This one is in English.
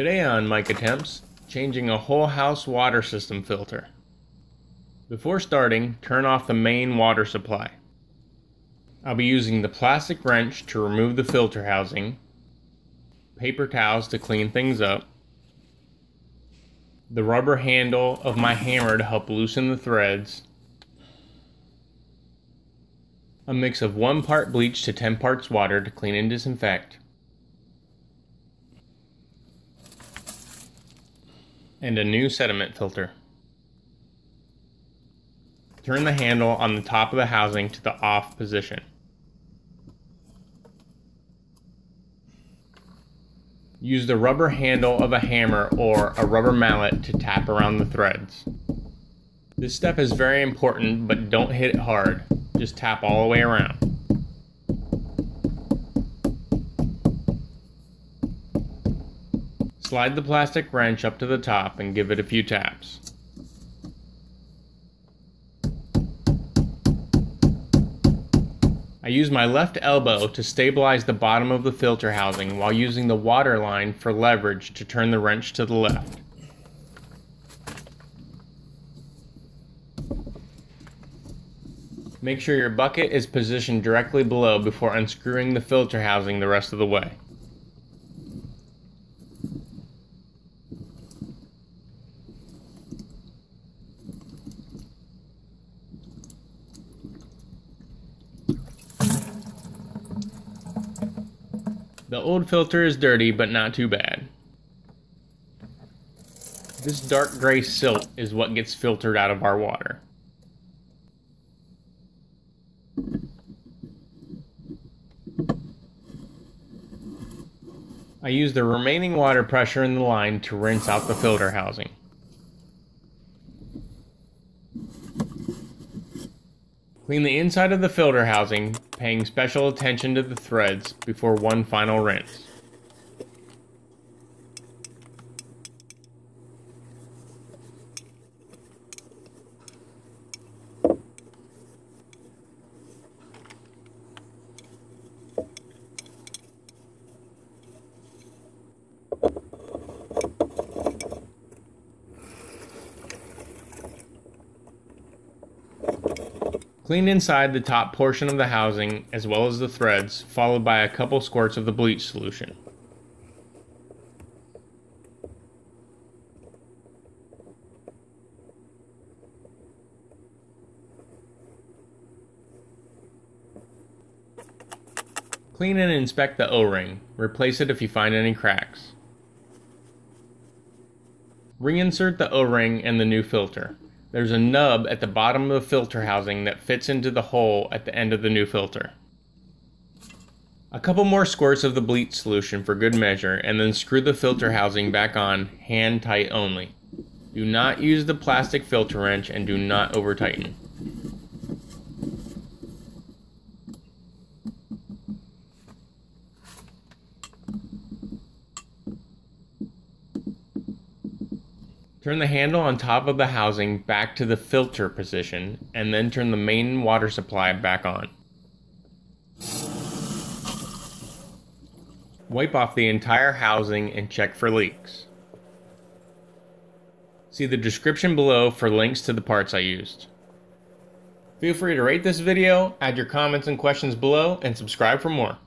Today on Mike Attempts, changing a whole house water system filter. Before starting, turn off the main water supply. I'll be using the plastic wrench to remove the filter housing, paper towels to clean things up, the rubber handle of my hammer to help loosen the threads, a mix of 1 part bleach to 10 parts water to clean and disinfect, and a new sediment filter. Turn the handle on the top of the housing to the off position. Use the rubber handle of a hammer or a rubber mallet to tap around the threads. This step is very important, but don't hit it hard. Just tap all the way around. Slide the plastic wrench up to the top and give it a few taps. I use my left elbow to stabilize the bottom of the filter housing while using the water line for leverage to turn the wrench to the left. Make sure your bucket is positioned directly below before unscrewing the filter housing the rest of the way. The old filter is dirty, but not too bad. This dark gray silt is what gets filtered out of our water. I use the remaining water pressure in the line to rinse out the filter housing. Clean the inside of the filter housing, paying special attention to the threads before one final rinse. Clean inside the top portion of the housing as well as the threads, followed by a couple squirts of the bleach solution. Clean and inspect the O-ring. Replace it if you find any cracks. Reinsert the O-ring and the new filter. There's a nub at the bottom of the filter housing that fits into the hole at the end of the new filter. A couple more squirts of the bleach solution for good measure and then screw the filter housing back on hand tight only. Do not use the plastic filter wrench and do not over tighten. Turn the handle on top of the housing back to the filter position and then turn the main water supply back on. Wipe off the entire housing and check for leaks. See the description below for links to the parts I used. Feel free to rate this video, add your comments and questions below, and subscribe for more.